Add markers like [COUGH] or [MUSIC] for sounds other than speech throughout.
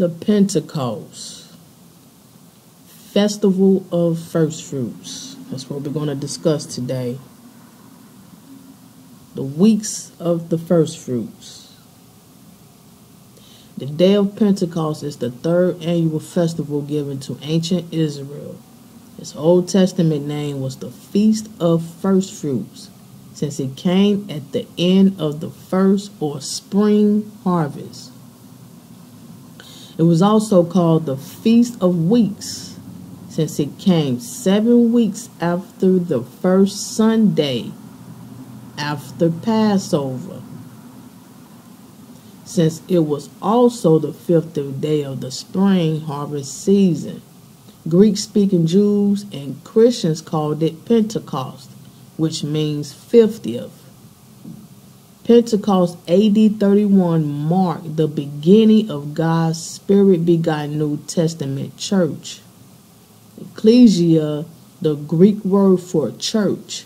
The Pentecost Festival of First Fruits. That's what we're going to discuss today. The weeks of the first fruits. The day of Pentecost is the third annual festival given to ancient Israel. Its Old Testament name was the Feast of First Fruits, since it came at the end of the first or spring harvest. It was also called the Feast of Weeks, since it came seven weeks after the first Sunday after Passover. Since it was also the fifth day of the spring harvest season, Greek speaking Jews and Christians called it Pentecost, which means 50th. Pentecost AD 31 marked the beginning of God's Spirit begotten New Testament church. Ecclesia, the Greek word for church,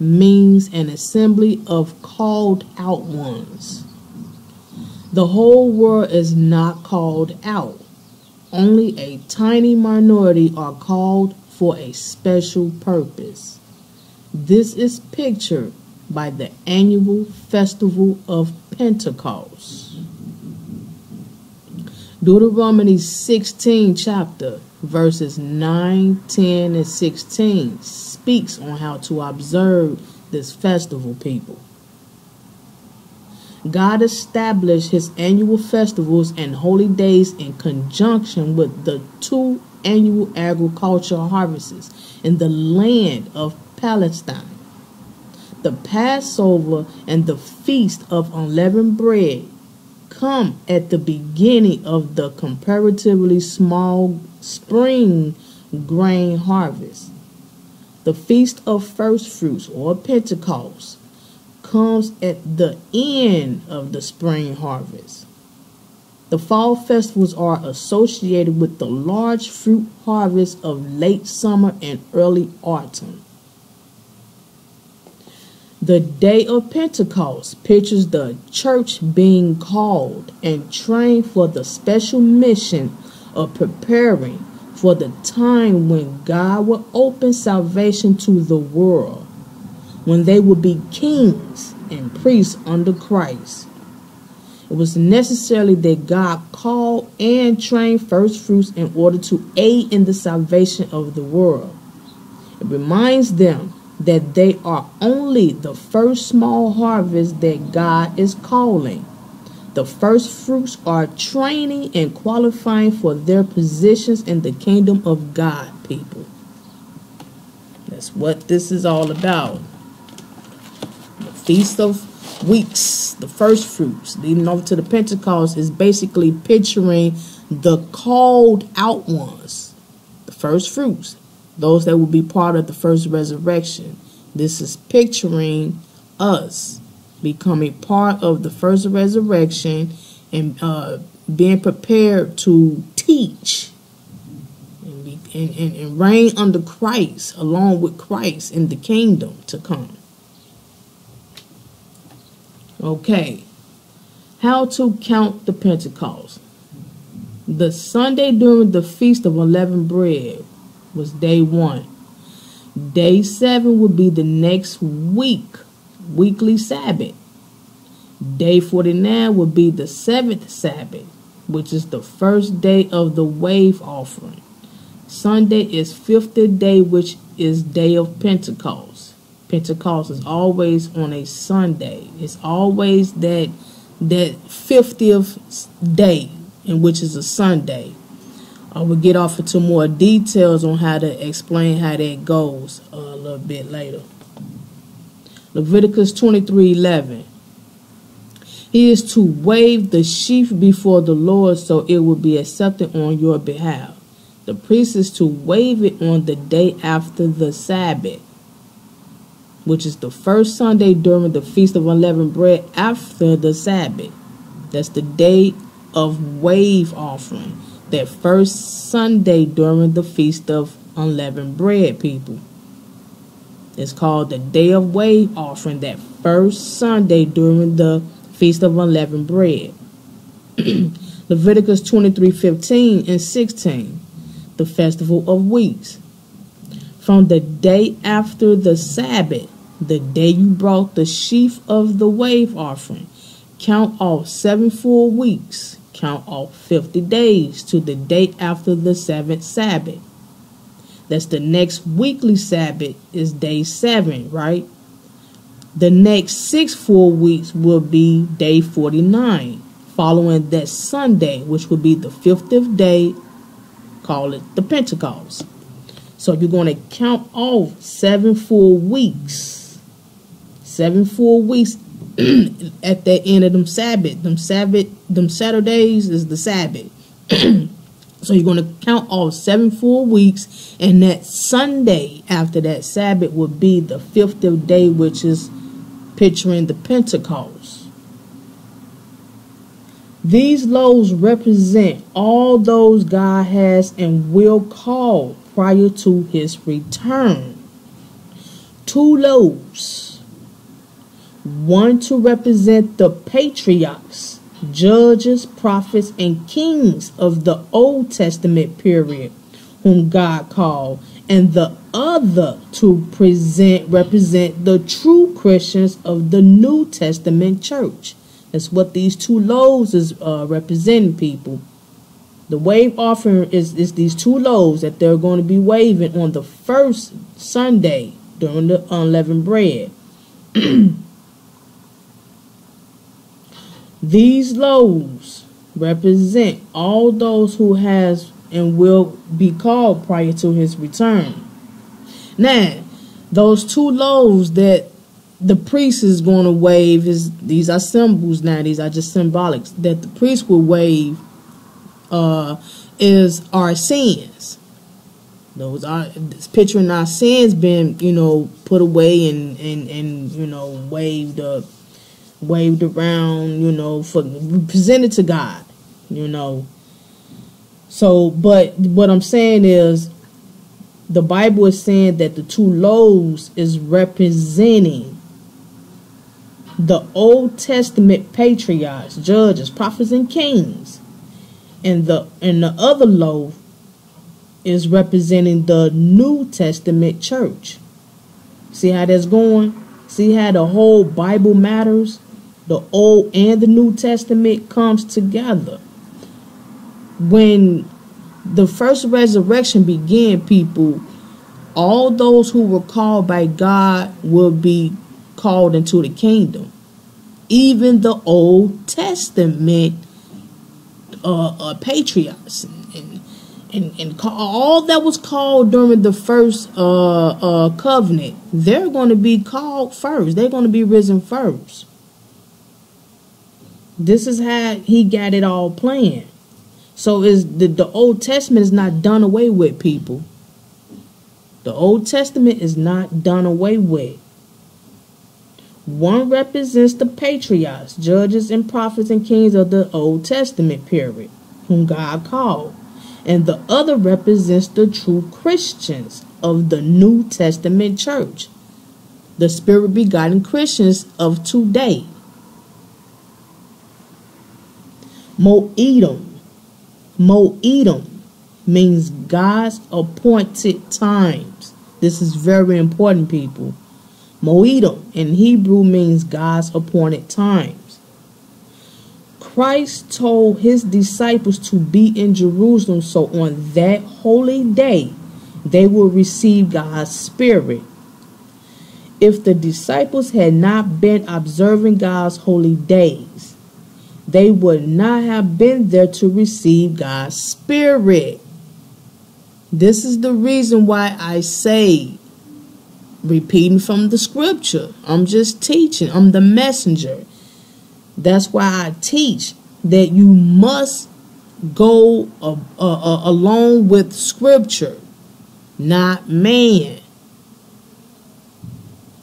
means an assembly of called out ones. The whole world is not called out. Only a tiny minority are called for a special purpose. This is pictured by the annual festival of Pentecost. Deuteronomy 16 chapter verses 9, 10, and 16 speaks on how to observe this festival, people. God established his annual festivals and holy days in conjunction with the two annual agricultural harvests in the land of Palestine the Passover and the Feast of Unleavened Bread come at the beginning of the comparatively small spring grain harvest. The Feast of First Fruits or Pentecost comes at the end of the spring harvest. The fall festivals are associated with the large fruit harvest of late summer and early autumn. The day of Pentecost pictures the church being called and trained for the special mission of preparing for the time when God will open salvation to the world, when they will be kings and priests under Christ. It was necessary that God called and trained first fruits in order to aid in the salvation of the world. It reminds them that they are only the first small harvest that God is calling. The first fruits are training and qualifying for their positions in the kingdom of God, people. That's what this is all about. The Feast of Weeks, the first fruits, leading over to the Pentecost, is basically picturing the called out ones, the first fruits, those that will be part of the first resurrection. This is picturing us becoming part of the first resurrection and uh, being prepared to teach and, be, and, and, and reign under Christ along with Christ in the kingdom to come. Okay, how to count the Pentecost. The Sunday during the Feast of Unleavened Bread was day one. Day seven would be the next week, weekly Sabbath. Day 49 would be the seventh Sabbath, which is the first day of the wave offering. Sunday is 50th day, which is day of Pentecost. Pentecost is always on a Sunday. It's always that that 50th day, in which is a Sunday. I will get off into more details on how to explain how that goes uh, a little bit later. Leviticus 23:11. He is to wave the sheaf before the Lord so it will be accepted on your behalf. The priest is to wave it on the day after the Sabbath, which is the first Sunday during the Feast of Unleavened Bread after the Sabbath. That's the day of wave offering that first Sunday during the Feast of Unleavened Bread, people. It's called the Day of Wave Offering, that first Sunday during the Feast of Unleavened Bread. [CLEARS THROAT] Leviticus 23 15 and 16, the festival of weeks. From the day after the Sabbath, the day you brought the sheaf of the wave offering, count off seven full weeks, count off 50 days to the day after the seventh Sabbath. That's the next weekly Sabbath is day seven, right? The next six full weeks will be day 49, following that Sunday, which will be the 50th day, call it the Pentecost. So you're going to count off seven full weeks. Seven full weeks [CLEARS THROAT] at the end of them Sabbath. Them Sabbath, them Saturdays is the Sabbath. [CLEARS THROAT] so you're going to count all seven full weeks, and that Sunday after that Sabbath will be the 50th day, which is picturing the Pentecost. These loaves represent all those God has and will call prior to his return. Two loaves, one to represent the patriarchs, judges, prophets, and kings of the Old Testament period, whom God called, and the other to present represent the true Christians of the New Testament church. That's what these two loaves is uh, representing people. The wave offering is, is these two loaves that they're going to be waving on the first Sunday during the unleavened bread. [CLEARS THROAT] these loaves represent all those who has and will be called prior to his return. Now, those two loaves that the priest is going to wave is these are symbols now. These are just symbolics that the priest will wave. Uh, is our sins. Those are picturing our sins being you know put away and and and you know waved up, waved around. You know for presented to God. You know so, but what I'm saying is, the Bible is saying that the two loaves is representing the Old Testament patriarchs, judges, prophets, and kings, and the and the other loaf is representing the New Testament church. See how that's going? See how the whole Bible matters? The Old and the New Testament comes together when the first resurrection began, people, all those who were called by God will be called into the kingdom. Even the Old Testament uh, uh, patriots and, and, and, and all that was called during the first uh, uh, covenant, they're going to be called first. They're going to be risen first. This is how he got it all planned. So is the, the Old Testament is not done away with, people. The Old Testament is not done away with. One represents the patriarchs, judges, and prophets and kings of the Old Testament period, whom God called. And the other represents the true Christians of the New Testament church, the spirit begotten Christians of today. Moedom Moedom means God's appointed times. This is very important, people. Moedom in Hebrew means God's appointed times. Christ told his disciples to be in Jerusalem so on that holy day they will receive God's Spirit. If the disciples had not been observing God's holy days, they would not have been there to receive God's Spirit. This is the reason why I say, repeating from the scripture, I'm just teaching, I'm the messenger. That's why I teach that you must go along with scripture, not man.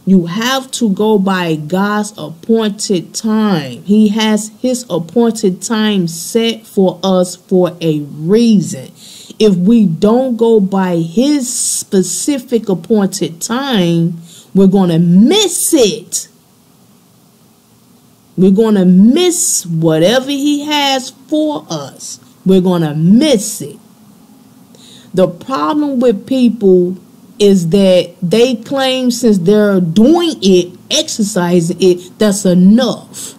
You have to go by God's appointed time. He has his appointed time set for us for a reason. If we don't go by his specific appointed time, we're going to miss it. We're going to miss whatever He has for us. We're going to miss it. The problem with people is that they claim since they're doing it, exercising it, that's enough.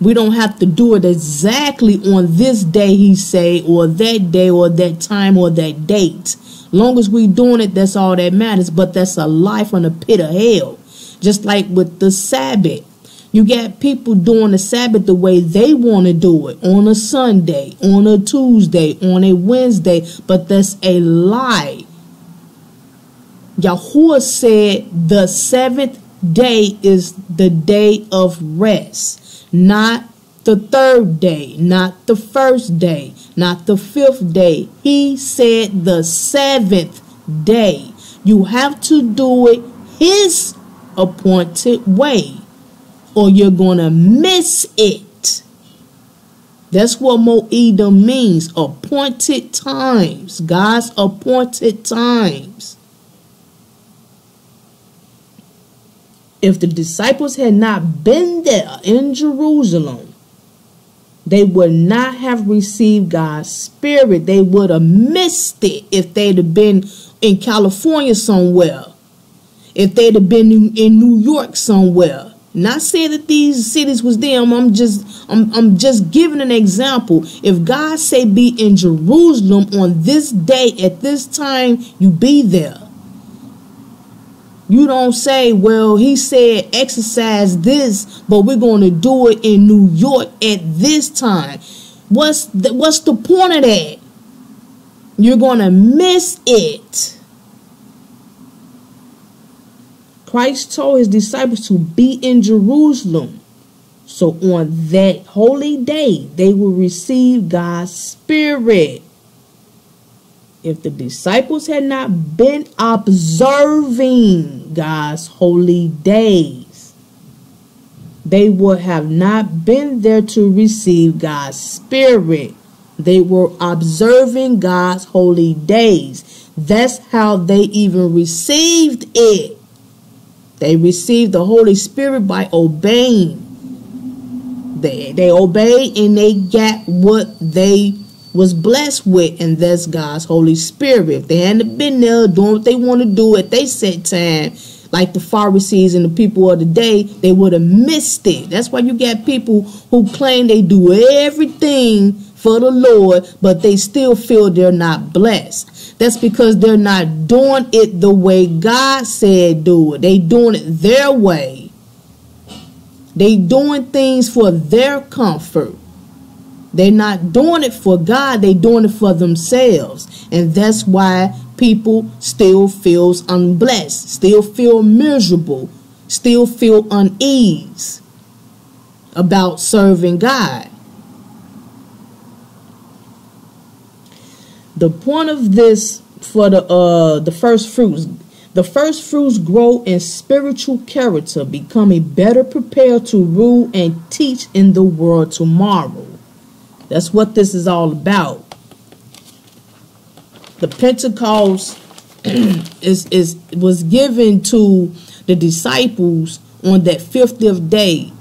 We don't have to do it exactly on this day, he say, or that day, or that time, or that date. Long as we doing it, that's all that matters. But that's a life on the pit of hell. Just like with the Sabbath. You got people doing the Sabbath the way they want to do it on a Sunday, on a Tuesday, on a Wednesday, but that's a lie. Yahuwah said the seventh day is the day of rest, not the third day, not the first day, not the fifth day. He said the seventh day. You have to do it his appointed way or you're going to miss it. That's what Moedim means. Appointed times. God's appointed times. If the disciples had not been there in Jerusalem, they would not have received God's Spirit. They would have missed it if they'd have been in California somewhere. If they'd have been in New York somewhere not saying that these cities was them. I'm just I'm I'm just giving an example. If God say be in Jerusalem on this day at this time, you be there. You don't say, well, he said exercise this, but we're going to do it in New York at this time. What's the, what's the point of that? You're going to miss it. Christ told his disciples to be in Jerusalem. So on that holy day, they will receive God's Spirit. If the disciples had not been observing God's holy days, they would have not been there to receive God's Spirit. They were observing God's holy days. That's how they even received it. They received the Holy Spirit by obeying. They they obeyed and they got what they was blessed with, and that's God's Holy Spirit. If they hadn't been there doing what they want to do at they set time, like the Pharisees and the people of the day, they would have missed it. That's why you got people who claim they do everything for the Lord, but they still feel they're not blessed. That's because they're not doing it the way God said do it. They doing it their way. They doing things for their comfort. They're not doing it for God. they're doing it for themselves. And that's why people still feels unblessed, still feel miserable, still feel unease about serving God. The point of this for the uh the first fruits the first fruits grow in spiritual character, becoming better prepared to rule and teach in the world tomorrow. That's what this is all about. The Pentecost [CLEARS THROAT] is is was given to the disciples on that 50th day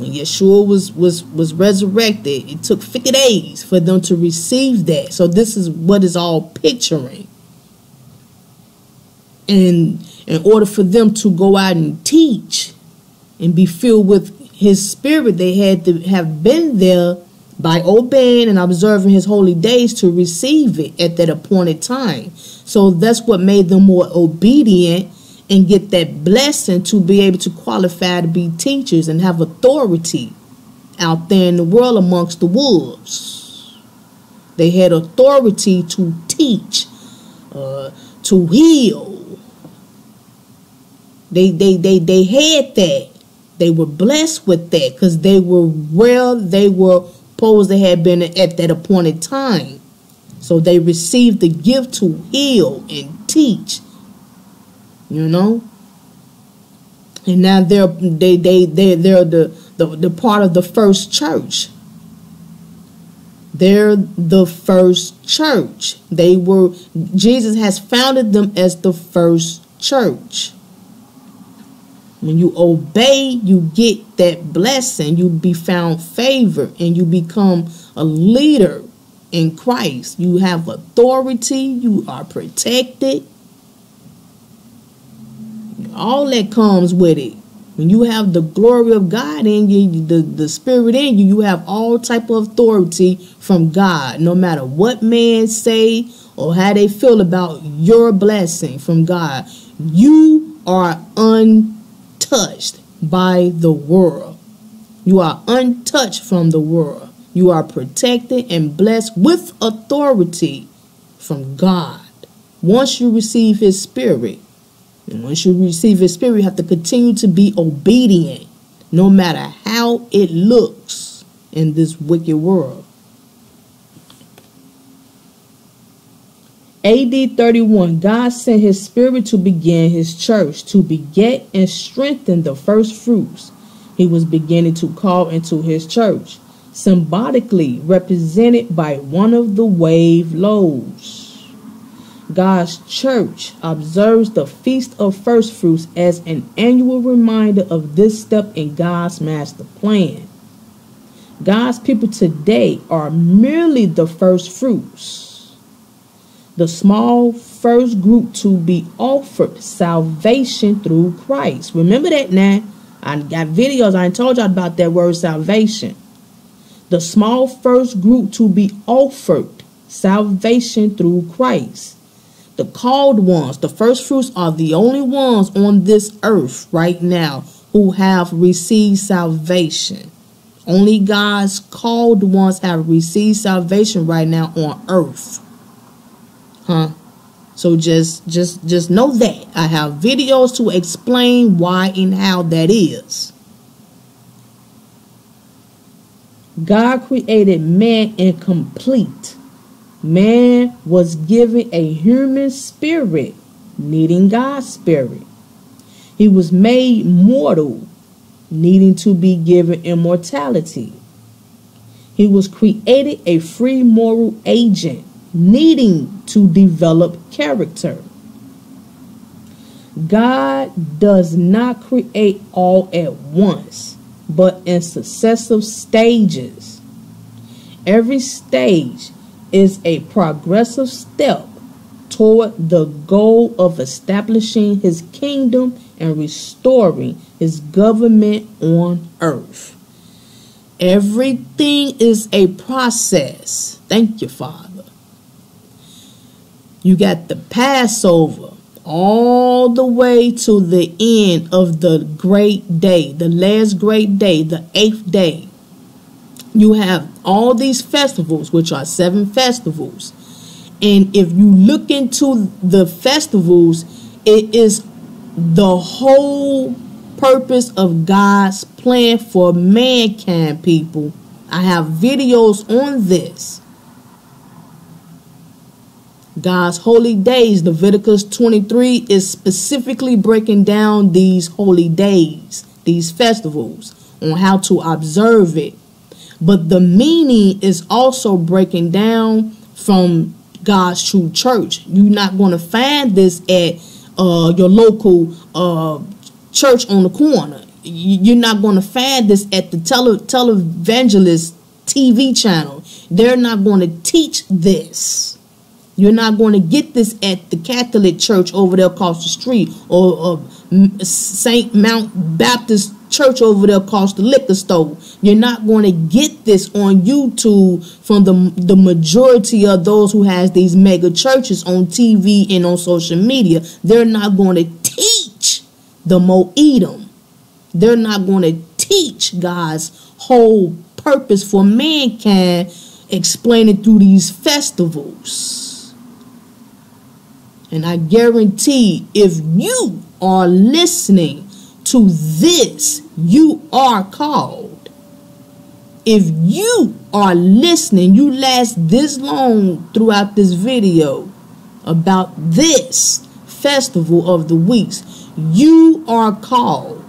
when Yeshua was was was resurrected, it took 50 days for them to receive that. So this is what is all picturing. And in order for them to go out and teach and be filled with his spirit, they had to have been there by obeying and observing his holy days to receive it at that appointed time. So that's what made them more obedient and get that blessing to be able to qualify to be teachers and have authority out there in the world amongst the wolves. They had authority to teach, uh, to heal. They, they, they, they had that. They were blessed with that because they were well, they were posed they had been at that appointed time. So they received the gift to heal and teach you know? And now they're they they they they're the, the the part of the first church. They're the first church. They were jesus has founded them as the first church When you obey, you get that blessing. You be found favor and you become a leader in Christ. You have authority. You are protected. All that comes with it. When you have the glory of God in you, the, the spirit in you, you have all type of authority from God. No matter what man say or how they feel about your blessing from God, you are untouched by the world. You are untouched from the world. You are protected and blessed with authority from God. Once you receive his spirit, and once you receive his spirit, you have to continue to be obedient, no matter how it looks in this wicked world. AD 31, God sent his spirit to begin his church, to beget and strengthen the first fruits he was beginning to call into his church symbolically represented by one of the wave loaves. God's church observes the Feast of First Fruits as an annual reminder of this step in God's master plan. God's people today are merely the first fruits, the small first group to be offered salvation through Christ. Remember that now. I got videos, I told y'all about that word salvation the small first group to be offered salvation through Christ. The called ones, the first fruits, are the only ones on this earth right now who have received salvation. Only God's called ones have received salvation right now on earth. Huh? So just just just know that. I have videos to explain why and how that is. God created man incomplete. Man was given a human spirit, needing God's spirit. He was made mortal, needing to be given immortality. He was created a free moral agent, needing to develop character. God does not create all at once but in successive stages. Every stage is a progressive step toward the goal of establishing his kingdom and restoring his government on earth. Everything is a process. Thank you, Father. You got the Passover, all the way to the end of the great day, the last great day, the eighth day. You have all these festivals, which are seven festivals. And if you look into the festivals, it is the whole purpose of God's plan for mankind, people. I have videos on this. God's holy days. Leviticus 23 is specifically breaking down these holy days, these festivals, on how to observe it. But the meaning is also breaking down from God's true church. You're not going to find this at uh, your local uh, church on the corner. You're not going to find this at the tele televangelist TV channel. They're not going to teach this. You're not going to get this at the Catholic Church over there across the street or, or St. Mount Baptist Church over there across the liquor store. You're not going to get this on YouTube from the, the majority of those who has these mega churches on TV and on social media. They're not going to teach the Moedom. They're not going to teach God's whole purpose for mankind explaining through these festivals. And I guarantee if you are listening to this, you are called. If you are listening, you last this long throughout this video about this festival of the weeks, you are called.